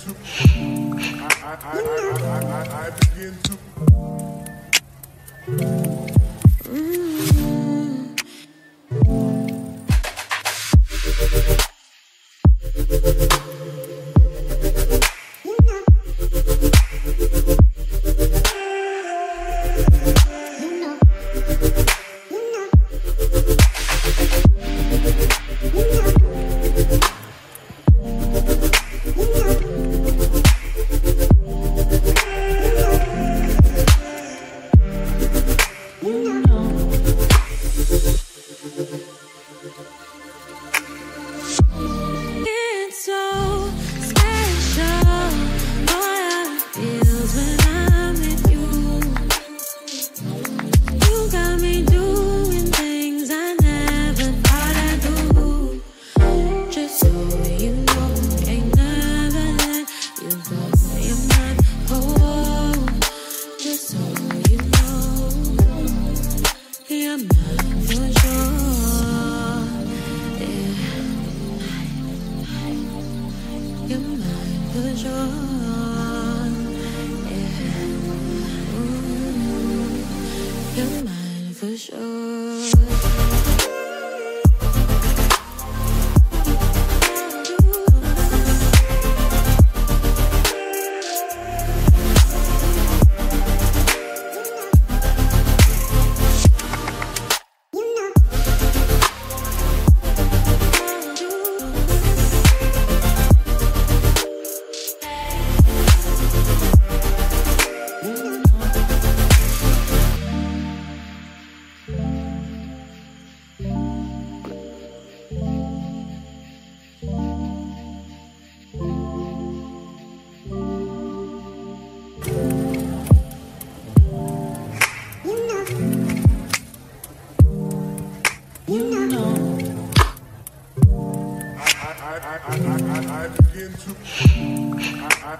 to, I, I, I, I, I, I begin to. should.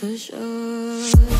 for sure.